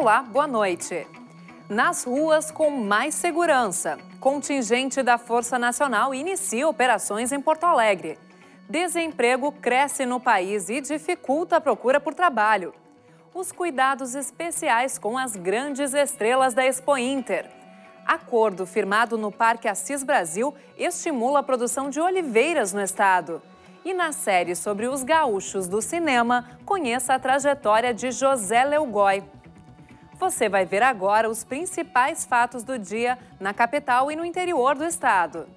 Olá, boa noite. Nas ruas com mais segurança, contingente da Força Nacional inicia operações em Porto Alegre. Desemprego cresce no país e dificulta a procura por trabalho. Os cuidados especiais com as grandes estrelas da Expo Inter. Acordo firmado no Parque Assis Brasil estimula a produção de oliveiras no estado. E na série sobre os gaúchos do cinema, conheça a trajetória de José Leugói. Você vai ver agora os principais fatos do dia na capital e no interior do estado.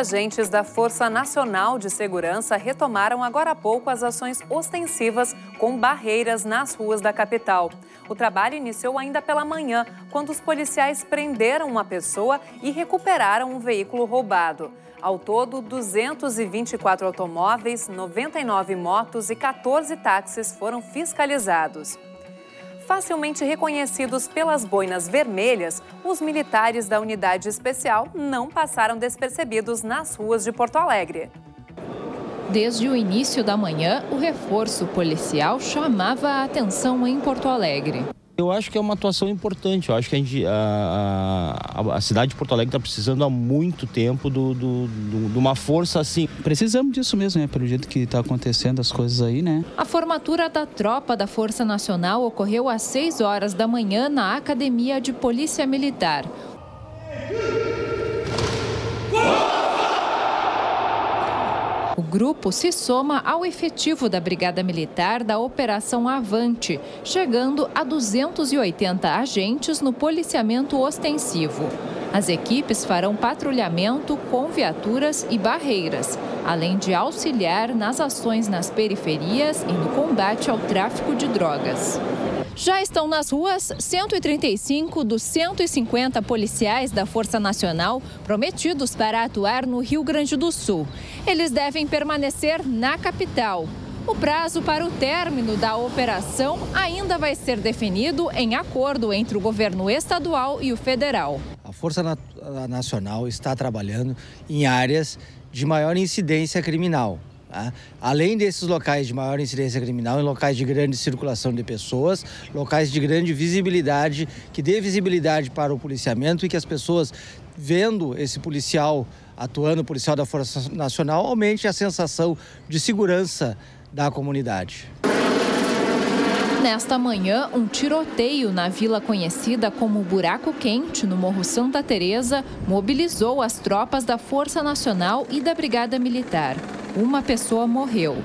Agentes da Força Nacional de Segurança retomaram agora há pouco as ações ostensivas com barreiras nas ruas da capital. O trabalho iniciou ainda pela manhã, quando os policiais prenderam uma pessoa e recuperaram um veículo roubado. Ao todo, 224 automóveis, 99 motos e 14 táxis foram fiscalizados. Facilmente reconhecidos pelas boinas vermelhas, os militares da unidade especial não passaram despercebidos nas ruas de Porto Alegre. Desde o início da manhã, o reforço policial chamava a atenção em Porto Alegre. Eu acho que é uma atuação importante. Eu acho que a, gente, a, a, a cidade de Porto Alegre está precisando há muito tempo do, do, do, de uma força assim. Precisamos disso mesmo, né? Pelo jeito que está acontecendo as coisas aí, né? A formatura da tropa da Força Nacional ocorreu às 6 horas da manhã na Academia de Polícia Militar. O grupo se soma ao efetivo da Brigada Militar da Operação Avante, chegando a 280 agentes no policiamento ostensivo. As equipes farão patrulhamento com viaturas e barreiras, além de auxiliar nas ações nas periferias e no combate ao tráfico de drogas. Já estão nas ruas 135 dos 150 policiais da Força Nacional prometidos para atuar no Rio Grande do Sul. Eles devem permanecer na capital. O prazo para o término da operação ainda vai ser definido em acordo entre o governo estadual e o federal. A Força Nacional está trabalhando em áreas de maior incidência criminal. Tá? Além desses locais de maior incidência criminal, em locais de grande circulação de pessoas, locais de grande visibilidade, que dê visibilidade para o policiamento e que as pessoas, vendo esse policial atuando, policial da Força Nacional, aumente a sensação de segurança da comunidade. Nesta manhã, um tiroteio na vila conhecida como Buraco Quente, no Morro Santa Teresa, mobilizou as tropas da Força Nacional e da Brigada Militar. Uma pessoa morreu.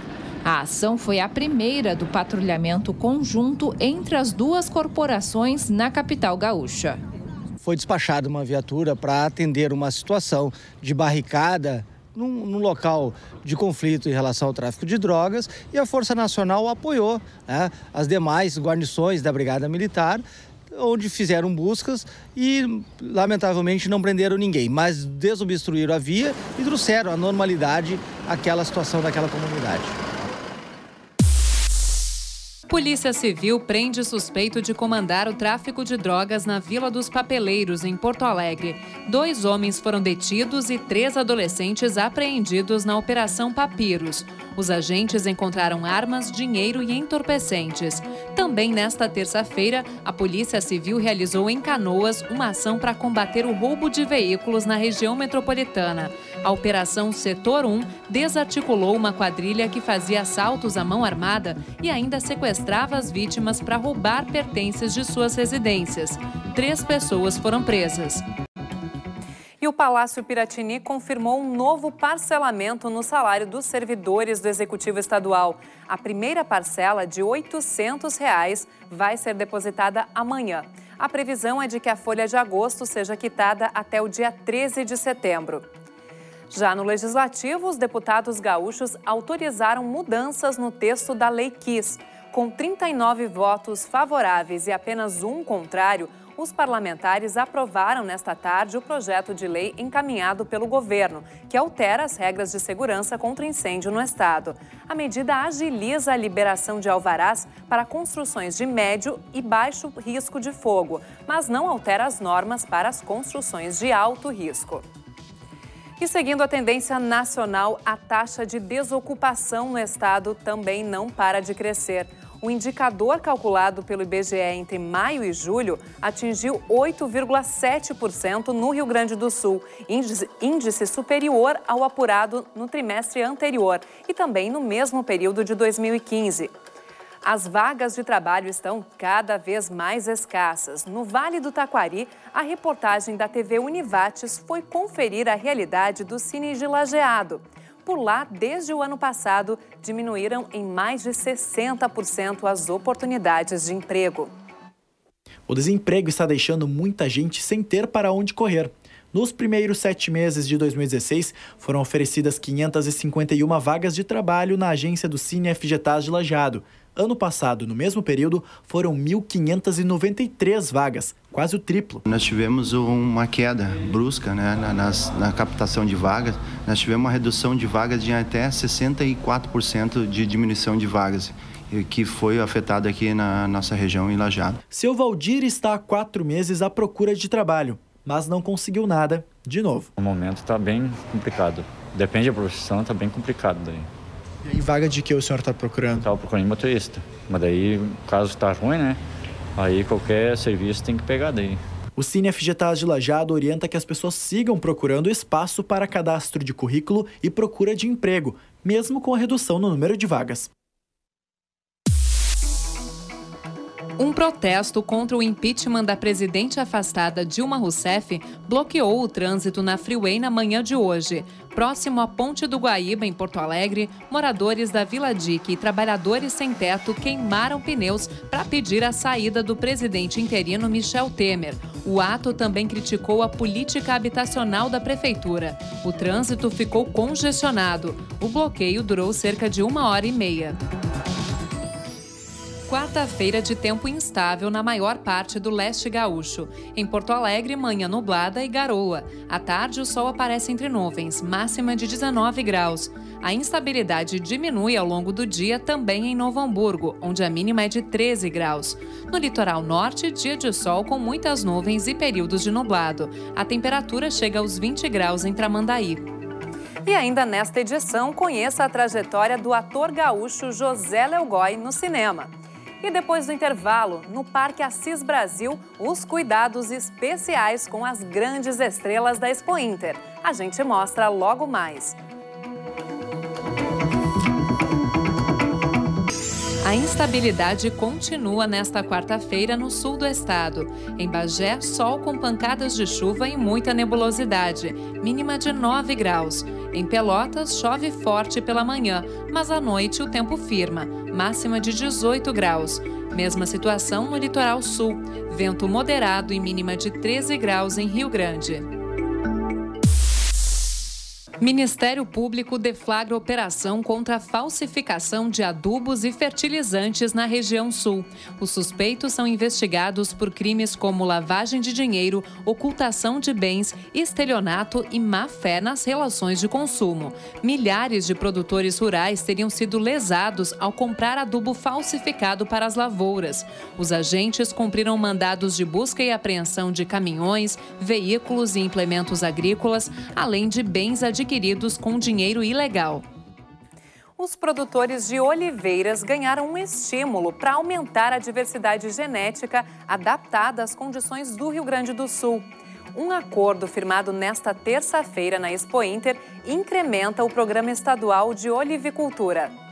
A ação foi a primeira do patrulhamento conjunto entre as duas corporações na capital gaúcha. Foi despachada uma viatura para atender uma situação de barricada num, num, local de conflito em relação ao tráfico de drogas e a Força Nacional apoiou né, as demais guarnições da Brigada Militar, onde fizeram buscas e, lamentavelmente, não prenderam ninguém, mas desobstruíram a via e trouxeram a normalidade àquela situação daquela comunidade. Polícia Civil prende suspeito de comandar o tráfico de drogas na Vila dos Papeleiros, em Porto Alegre. Dois homens foram detidos e três adolescentes apreendidos na Operação Papiros. Os agentes encontraram armas, dinheiro e entorpecentes. Também nesta terça-feira, a Polícia Civil realizou em Canoas uma ação para combater o roubo de veículos na região metropolitana. A Operação Setor 1 desarticulou uma quadrilha que fazia assaltos à mão armada e ainda sequestrava as vítimas para roubar pertences de suas residências. Três pessoas foram presas. E o Palácio Piratini confirmou um novo parcelamento no salário dos servidores do Executivo Estadual. A primeira parcela, de 800 reais, vai ser depositada amanhã. A previsão é de que a folha de agosto seja quitada até o dia 13 de setembro. Já no Legislativo, os deputados gaúchos autorizaram mudanças no texto da Lei Kiss. Com 39 votos favoráveis e apenas um contrário, os parlamentares aprovaram nesta tarde o projeto de lei encaminhado pelo governo, que altera as regras de segurança contra incêndio no estado. A medida agiliza a liberação de alvarás para construções de médio e baixo risco de fogo, mas não altera as normas para as construções de alto risco. E seguindo a tendência nacional, a taxa de desocupação no estado também não para de crescer. O indicador calculado pelo IBGE entre maio e julho atingiu 8,7% no Rio Grande do Sul, índice, superior ao apurado no trimestre anterior e também no mesmo período de 2015. As vagas de trabalho estão cada vez mais escassas. No Vale do Taquari, a reportagem da TV Univates foi conferir a realidade do Cine de Lajeado. Por lá, desde o ano passado, diminuíram em mais de 60% as oportunidades de emprego. O desemprego está deixando muita gente sem ter para onde correr. Nos primeiros sete meses de 2016, foram oferecidas 551 vagas de trabalho na agência do Cine FGTAS de Lajado. Ano passado, no mesmo período, foram 1.593 vagas, quase o triplo. Nós tivemos uma queda brusca né, na, nas, na captação de vagas. Nós tivemos uma redução de vagas de até 64% de diminuição de vagas que foi afetada aqui na nossa região em Lajado. Seu Valdir está há quatro meses à procura de trabalho, mas não conseguiu nada de novo. O momento está bem complicado. Depende da profissão, está bem complicado daí. E vaga de que o senhor está procurando? Estava procurando motorista. Mas daí, caso está ruim, né? Aí qualquer serviço tem que pegar daí. O Cine FGTAS de Lajado orienta que as pessoas sigam procurando espaço para cadastro de currículo e procura de emprego, mesmo com a redução no número de vagas. Um protesto contra o impeachment da presidente afastada Dilma Rousseff bloqueou o trânsito na Freeway na manhã de hoje. Próximo à Ponte do Guaíba, em Porto Alegre, moradores da Vila Dique e trabalhadores sem teto queimaram pneus para pedir a saída do presidente interino Michel Temer. O ato também criticou a política habitacional da prefeitura. O trânsito ficou congestionado. O bloqueio durou cerca de uma hora e meia. Quarta-feira de tempo instável na maior parte do leste gaúcho. Em Porto Alegre, manhã nublada e garoa. À tarde, o sol aparece entre nuvens, máxima de 19 graus. A instabilidade diminui ao longo do dia também em Novo Hamburgo, onde a mínima é de 13 graus. No litoral norte, dia de sol com muitas nuvens e períodos de nublado. A temperatura chega aos 20 graus em Tramandaí. E ainda nesta edição, conheça a trajetória do ator gaúcho José Leogói no cinema. E depois do intervalo, no Parque Assis Brasil, os cuidados especiais com as grandes estrelas da Expo Inter. A gente mostra logo mais. A instabilidade continua nesta quarta-feira no sul do estado. Em Bagé, sol com pancadas de chuva e muita nebulosidade, mínima de 9 graus. Em Pelotas, chove forte pela manhã, mas à noite o tempo firma, máxima de 18 graus. Mesma situação no litoral sul, vento moderado e mínima de 13 graus em Rio Grande. Ministério Público deflagra operação contra a falsificação de adubos e fertilizantes na região sul. Os suspeitos são investigados por crimes como lavagem de dinheiro, ocultação de bens, estelionato e má-fé nas relações de consumo. Milhares de produtores rurais teriam sido lesados ao comprar adubo falsificado para as lavouras. Os agentes cumpriram mandados de busca e apreensão de caminhões, veículos e implementos agrícolas, além de bens adquiridos adquiridos com dinheiro ilegal. Os produtores de oliveiras ganharam um estímulo para aumentar a diversidade genética adaptada às condições do Rio Grande do Sul. Um acordo firmado nesta terça-feira na Expo Inter incrementa o Programa Estadual de Olivicultura.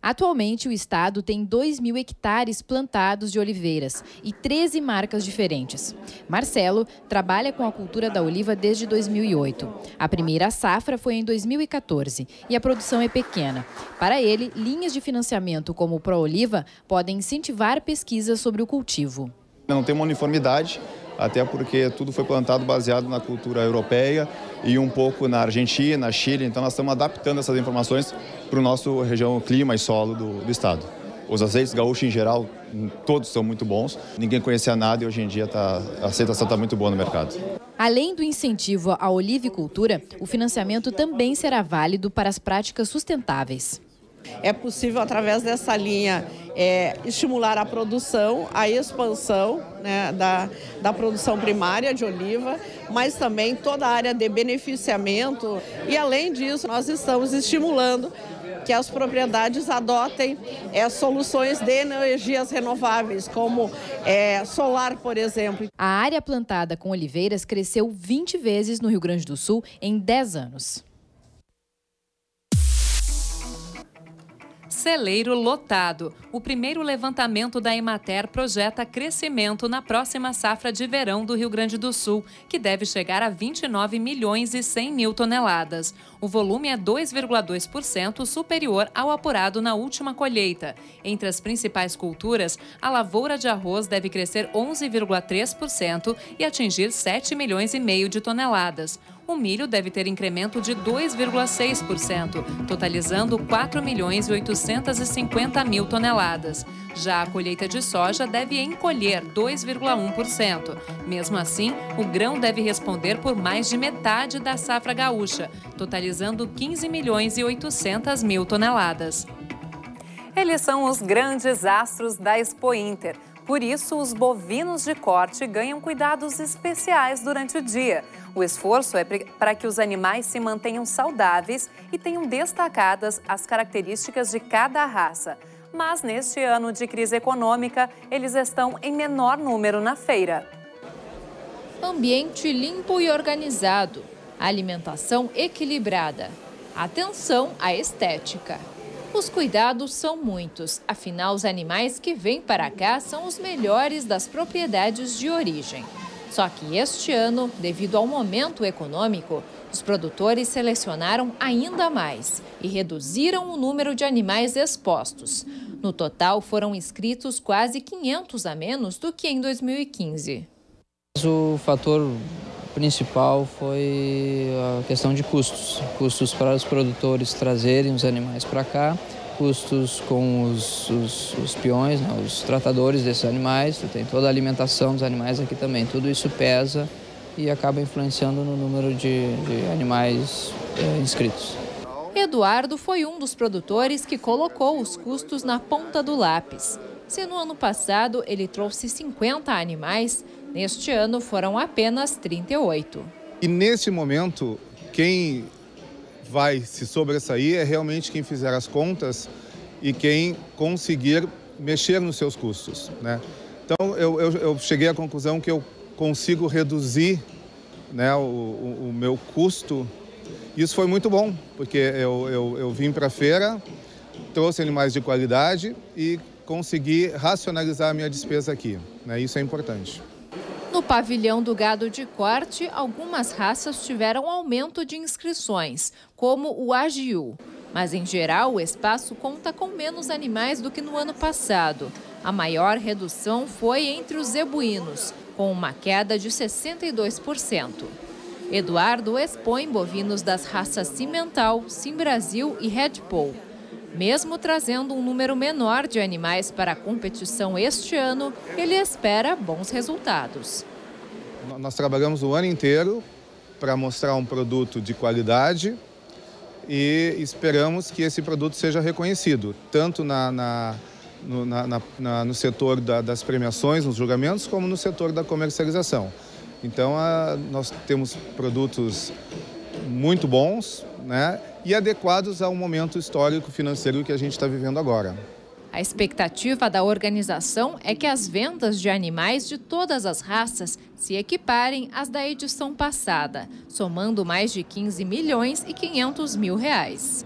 Atualmente, o estado tem 2 mil hectares plantados de oliveiras e 13 marcas diferentes. Marcelo trabalha com a cultura da oliva desde 2008. A primeira safra foi em 2014 e a produção é pequena. Para ele, linhas de financiamento como o ProOliva podem incentivar pesquisas sobre o cultivo. Não tem uma uniformidade, até porque tudo foi plantado baseado na cultura europeia e um pouco na Argentina, na Chile, então nós estamos adaptando essas informações para o nosso região clima e solo do, do estado. Os azeites gaúchos em geral, todos são muito bons. Ninguém conhecia nada e hoje em dia tá, a aceitação está muito boa no mercado. Além do incentivo à olivicultura, o financiamento também será válido para as práticas sustentáveis. É possível, através dessa linha, é, estimular a produção, a expansão né, da, da produção primária de oliva, mas também toda a área de beneficiamento. E, além disso, nós estamos estimulando que as propriedades adotem é, soluções de energias renováveis, como é, solar, por exemplo. A área plantada com oliveiras cresceu 20 vezes no Rio Grande do Sul em 10 anos. Celeiro lotado. O primeiro levantamento da Emater projeta crescimento na próxima safra de verão do Rio Grande do Sul, que deve chegar a 29 milhões e 100 mil toneladas. O volume é 2,2% superior ao apurado na última colheita. Entre as principais culturas, a lavoura de arroz deve crescer 11,3% e atingir 7 milhões e meio de toneladas o milho deve ter incremento de 2,6%, totalizando 4 milhões e 850 mil toneladas. Já a colheita de soja deve encolher 2,1%. Mesmo assim, o grão deve responder por mais de metade da safra gaúcha, totalizando 15 milhões e 800 mil toneladas. Eles são os grandes astros da Expo Inter. Por isso, os bovinos de corte ganham cuidados especiais durante o dia. O esforço é para que os animais se mantenham saudáveis e tenham destacadas as características de cada raça. Mas neste ano de crise econômica, eles estão em menor número na feira. Ambiente limpo e organizado, alimentação equilibrada, atenção à estética. Os cuidados são muitos, afinal, os animais que vêm para cá são os melhores das propriedades de origem. Só que este ano, devido ao momento econômico, os produtores selecionaram ainda mais e reduziram o número de animais expostos. No total, foram inscritos quase 500 a menos do que em 2015. O fator principal foi a questão de custos. Custos para os produtores trazerem os animais para cá custos com os, os, os peões, né, os tratadores desses animais, tem toda a alimentação dos animais aqui também. Tudo isso pesa e acaba influenciando no número de, de animais é, inscritos. Eduardo foi um dos produtores que colocou os custos na ponta do lápis. Se no ano passado ele trouxe 50 animais, neste ano foram apenas 38. E nesse momento, quem vai se sobressair é realmente quem fizer as contas e quem conseguir mexer nos seus custos. Né? Então, eu, eu, eu cheguei à conclusão que eu consigo reduzir né, o, o, o meu custo. Isso foi muito bom, porque eu, eu, eu vim para a feira, trouxe animais de qualidade e consegui racionalizar a minha despesa aqui. Né? Isso é importante. No pavilhão do gado de corte, algumas raças tiveram aumento de inscrições, como o Agiu. Mas, em geral, o espaço conta com menos animais do que no ano passado. A maior redução foi entre os zebuínos, com uma queda de 62%. Eduardo expõe bovinos das raças Cimental, Sim Brasil e Red Bull. Mesmo trazendo um número menor de animais para a competição este ano, ele espera bons resultados. Nós trabalhamos o ano inteiro para mostrar um produto de qualidade e esperamos que esse produto seja reconhecido, tanto na, na, no, na, na, no, setor da, das premiações, nos julgamentos, como no setor da comercialização. Então, a, nós temos produtos muito bons, né? e adequados ao momento histórico financeiro que a gente está vivendo agora. A expectativa da organização é que as vendas de animais de todas as raças se equiparem às da edição passada, somando mais de 15 milhões e 500 mil reais.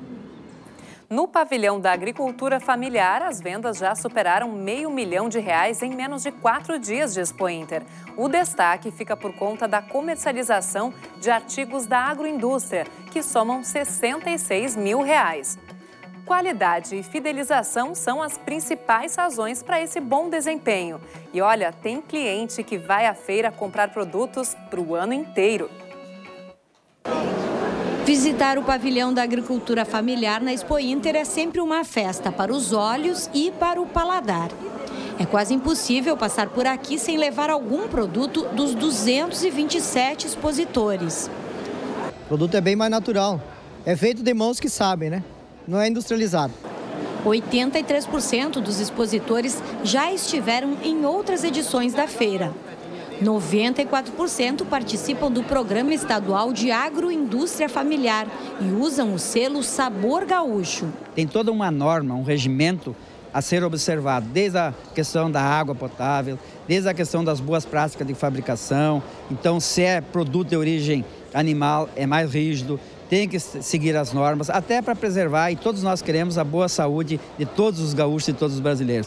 No pavilhão da agricultura familiar, as vendas já superaram meio milhão de reais em menos de quatro dias de Expo Inter. O destaque fica por conta da comercialização de artigos da agroindústria, que somam 66 mil reais. Qualidade e fidelização são as principais razões para esse bom desempenho. E olha, tem cliente que vai à feira comprar produtos para o ano inteiro. Visitar o pavilhão da agricultura familiar na Expo Inter é sempre uma festa para os olhos e para o paladar. É quase impossível passar por aqui sem levar algum produto dos 227 expositores. O produto é bem mais natural. É feito de mãos que sabem, né? Não é industrializado. 83% dos expositores já estiveram em outras edições da feira. 94% participam do Programa Estadual de Agroindústria Familiar e usam o selo Sabor Gaúcho. Tem toda uma norma, um regimento a ser observado, desde a questão da água potável, desde a questão das boas práticas de fabricação. Então, se é produto de origem animal, é mais rígido, tem que seguir as normas, até para preservar, e todos nós queremos a boa saúde de todos os gaúchos e todos os brasileiros.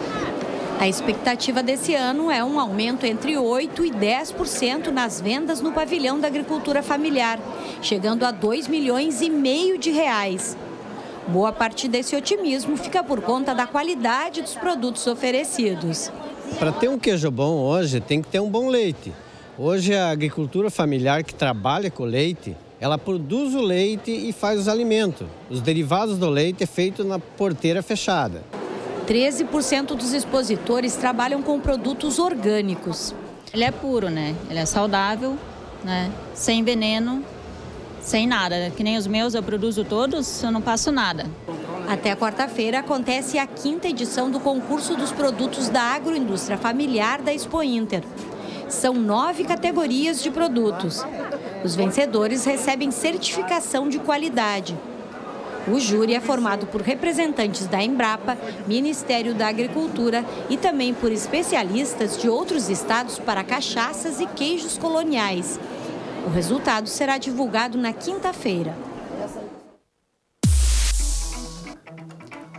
A expectativa desse ano é um aumento entre 8% e 10% nas vendas no pavilhão da agricultura familiar, chegando a 2 milhões e meio de reais. Boa parte desse otimismo fica por conta da qualidade dos produtos oferecidos. Para ter um queijo bom hoje, tem que ter um bom leite. Hoje a agricultura familiar que trabalha com leite, ela produz o leite e faz os alimentos. Os derivados do leite é feito na porteira fechada. 13% dos expositores trabalham com produtos orgânicos. Ele é puro, né? Ele é saudável, né? Sem veneno, sem nada. Que nem os meus, eu produzo todos, eu não passo nada. Até quarta-feira acontece a quinta edição do concurso dos produtos da agroindústria familiar da Expo Inter. São nove categorias de produtos. Os vencedores recebem certificação de qualidade. O júri é formado por representantes da Embrapa, Ministério da Agricultura e também por especialistas de outros estados para cachaças e queijos coloniais. O resultado será divulgado na quinta-feira.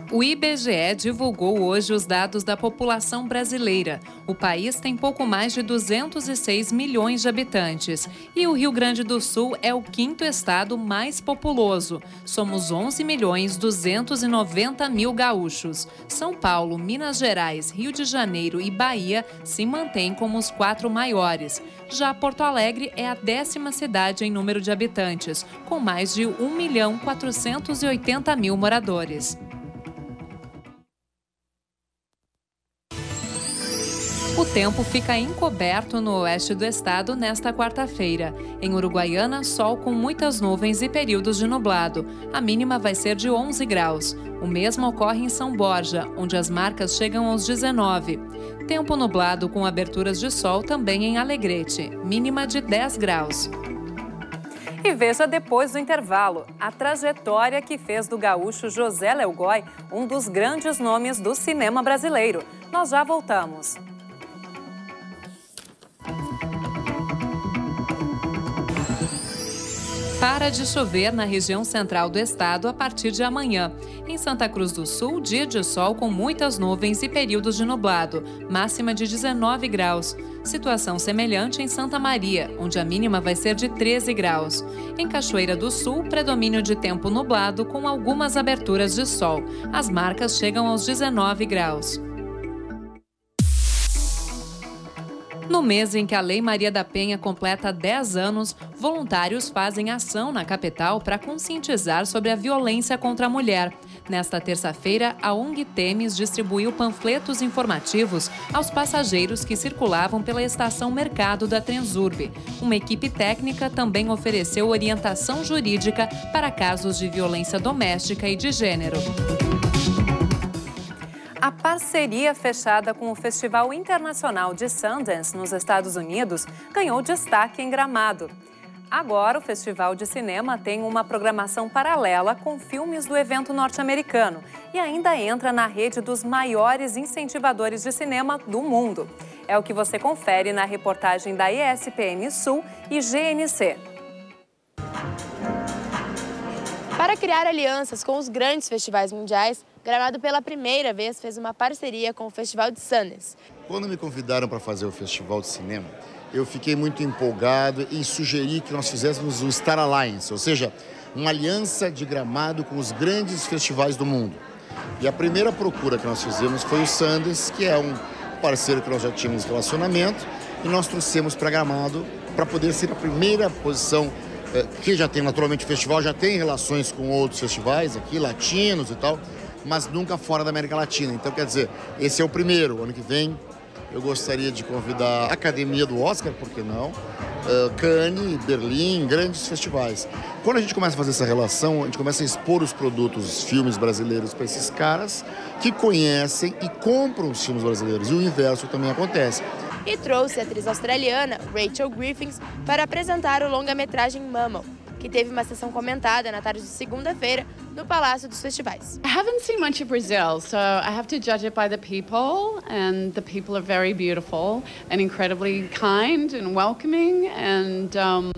O IBGE divulgou hoje os dados da população brasileira. O país tem pouco mais de 206 milhões de habitantes e o Rio Grande do Sul é o quinto estado mais populoso. Somos 11 milhões 290 mil gaúchos. São Paulo, Minas Gerais, Rio de Janeiro e Bahia se mantêm como os quatro maiores. Já Porto Alegre é a décima cidade em número de habitantes, com mais de 1 milhão 480 mil moradores. Tempo fica encoberto no oeste do estado nesta quarta-feira. Em Uruguaiana, sol com muitas nuvens e períodos de nublado. A mínima vai ser de 11 graus. O mesmo ocorre em São Borja, onde as marcas chegam aos 19. Tempo nublado com aberturas de sol também em Alegrete, mínima de 10 graus. E veja depois do intervalo a trajetória que fez do gaúcho José Leogói um dos grandes nomes do cinema brasileiro. Nós já voltamos. Para de chover na região central do estado a partir de amanhã. Em Santa Cruz do Sul, dia de sol com muitas nuvens e períodos de nublado, máxima de 19 graus. Situação semelhante em Santa Maria, onde a mínima vai ser de 13 graus. Em Cachoeira do Sul, predomínio de tempo nublado com algumas aberturas de sol. As marcas chegam aos 19 graus. No mês em que a Lei Maria da Penha completa 10 anos, voluntários fazem ação na capital para conscientizar sobre a violência contra a mulher. Nesta terça-feira, a ONG Temes distribuiu panfletos informativos aos passageiros que circulavam pela estação Mercado da Transurb. Uma equipe técnica também ofereceu orientação jurídica para casos de violência doméstica e de gênero. A parceria fechada com o Festival Internacional de Sundance, nos Estados Unidos, ganhou destaque em Gramado. Agora, o Festival de Cinema tem uma programação paralela com filmes do evento norte-americano e ainda entra na rede dos maiores incentivadores de cinema do mundo. É o que você confere na reportagem da ESPN Sul e GNC. Para criar alianças com os grandes festivais mundiais, Gramado pela primeira vez fez uma parceria com o Festival de Sundance. Quando me convidaram para fazer o Festival de Cinema, eu fiquei muito empolgado e sugeri que nós fizéssemos o Star Alliance, ou seja, uma aliança de Gramado com os grandes festivais do mundo. E a primeira procura que nós fizemos foi o Sundance, que é um parceiro que nós já tínhamos relacionamento, e nós trouxemos para Gramado para poder ser a primeira posição é, que já tem naturalmente o festival, já tem relações com outros festivais aqui, latinos e tal, mas nunca fora da América Latina. Então, quer dizer, esse é o primeiro. Ano que vem eu gostaria de convidar a Academia do Oscar, por que não? Uh, Cannes, Berlim, grandes festivais. Quando a gente começa a fazer essa relação, a gente começa a expor os produtos, os filmes brasileiros para esses caras que conhecem e compram os filmes brasileiros. E o inverso também acontece. E trouxe a atriz australiana Rachel Griffiths para apresentar o longa-metragem Mammal, que teve uma sessão comentada na tarde de segunda-feira no Palácio dos Festivais. I haven't seen much of Brazil, so I have to judge it by the people, and the people are very beautiful and incredibly kind and welcoming and um,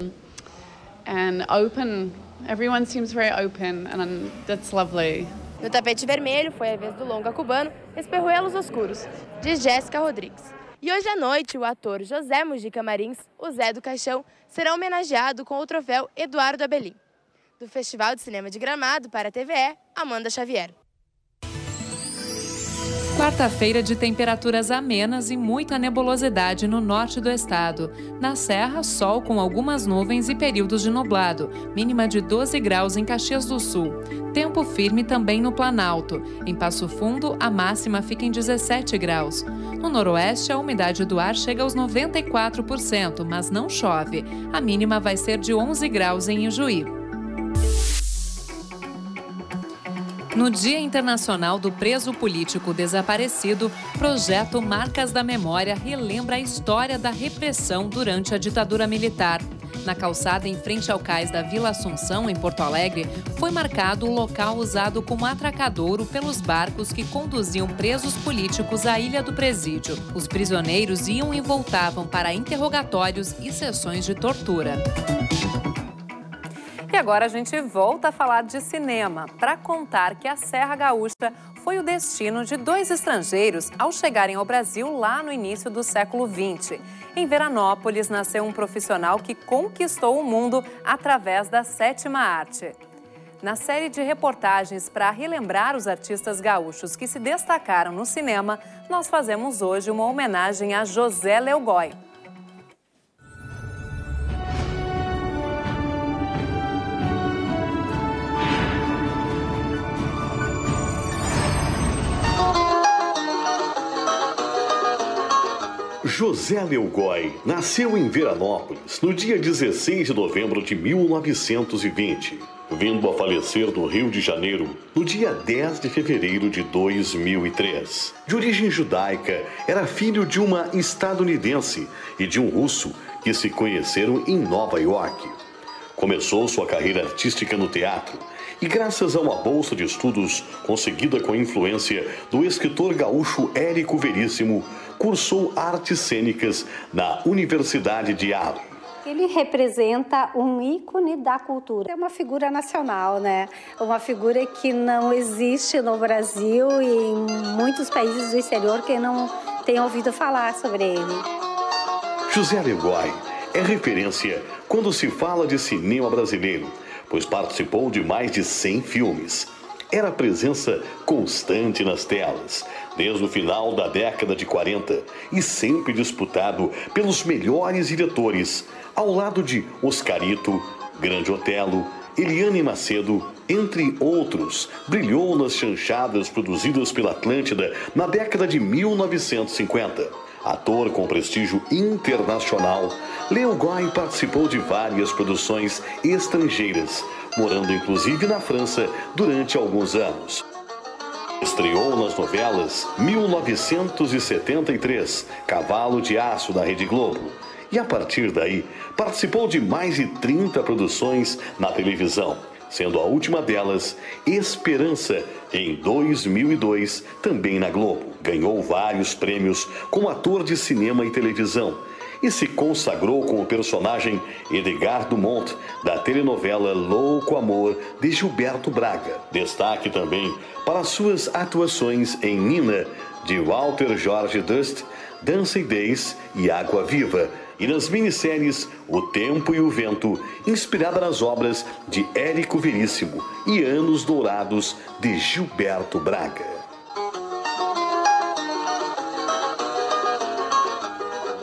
and open. Everyone seems very open, and that's lovely. No tapete vermelho foi a vez do longa cubano Esperruelos Oscuros, de Jéssica Rodrigues. E hoje à noite, o ator José Mujica Marins, o Zé do Caixão, será homenageado com o troféu Eduardo Abelim. Do Festival de Cinema de Gramado para a TVE, Amanda Xavier. Quarta-feira de temperaturas amenas e muita nebulosidade no norte do estado. Na Serra, sol com algumas nuvens e períodos de nublado, mínima de 12 graus em Caxias do Sul. Tempo firme também no Planalto. Em Passo Fundo, a máxima fica em 17 graus. No noroeste, a umidade do ar chega aos 94%, mas não chove. A mínima vai ser de 11 graus em Ijuí. No Dia Internacional do Preso Político Desaparecido, projeto Marcas da Memória relembra a história da repressão durante a ditadura militar. Na calçada em frente ao cais da Vila Assunção, em Porto Alegre, foi marcado o local usado como atracadouro pelos barcos que conduziam presos políticos à Ilha do Presídio. Os prisioneiros iam e voltavam para interrogatórios e sessões de tortura. Agora a gente volta a falar de cinema para contar que a Serra Gaúcha foi o destino de dois estrangeiros ao chegarem ao Brasil lá no início do século XX. Em Veranópolis nasceu um profissional que conquistou o mundo através da sétima arte. Na série de reportagens para relembrar os artistas gaúchos que se destacaram no cinema, nós fazemos hoje uma homenagem a José Leogói. José Leogói nasceu em Veranópolis no dia 16 de novembro de 1920, vindo a falecer no Rio de Janeiro no dia 10 de fevereiro de 2003. De origem judaica, era filho de uma estadunidense e de um russo que se conheceram em Nova York. Começou sua carreira artística no teatro e, graças a uma bolsa de estudos conseguida com a influência do escritor gaúcho Érico Veríssimo, cursou artes cênicas na Universidade de Arles. Ele representa um ícone da cultura. É uma figura nacional, né? Uma figura que não existe no Brasil e em muitos países do exterior que não tem ouvido falar sobre ele. José Leguai é referência quando se fala de cinema brasileiro, pois participou de mais de 100 filmes. Era presença constante nas telas, desde o final da década de 40 e sempre disputado pelos melhores diretores, ao lado de Oscarito, Grande Otelo, Eliane Macedo, entre outros, brilhou nas chanchadas produzidas pela Atlântida na década de 1950 Ator com prestígio internacional, Leo Goy participou de várias produções estrangeiras, morando inclusive na França durante alguns anos. Estreou nas novelas 1973, Cavalo de Aço da Rede Globo. E a partir daí, participou de mais de 30 produções na televisão, sendo a última delas Esperança, em 2002, também na Globo. Ganhou vários prêmios como ator de cinema e televisão e se consagrou com o personagem Edgar Dumont da telenovela Louco Amor de Gilberto Braga. Destaque também para suas atuações em Nina, de Walter Jorge Dust, Dança e Days e Água Viva, e nas minisséries O Tempo e o Vento, inspirada nas obras de Érico Veríssimo e Anos Dourados de Gilberto Braga.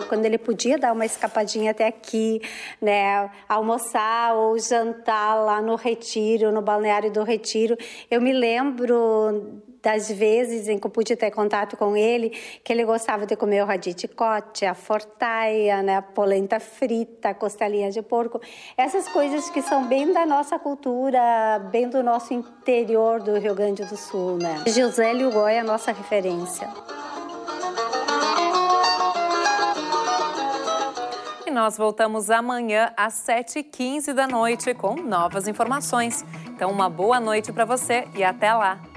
quando ele podia dar uma escapadinha até aqui, né, almoçar ou jantar lá no Retiro, no balneário do Retiro. Eu me lembro das vezes em que eu pude ter contato com ele, que ele gostava de comer o raditicote, a fortaia, né, a polenta frita, a costelinha de porco, essas coisas que são bem da nossa cultura, bem do nosso interior do Rio Grande do Sul, né. Lugoi é a nossa referência. E nós voltamos amanhã às 7h15 da noite com novas informações. Então, uma boa noite para você e até lá!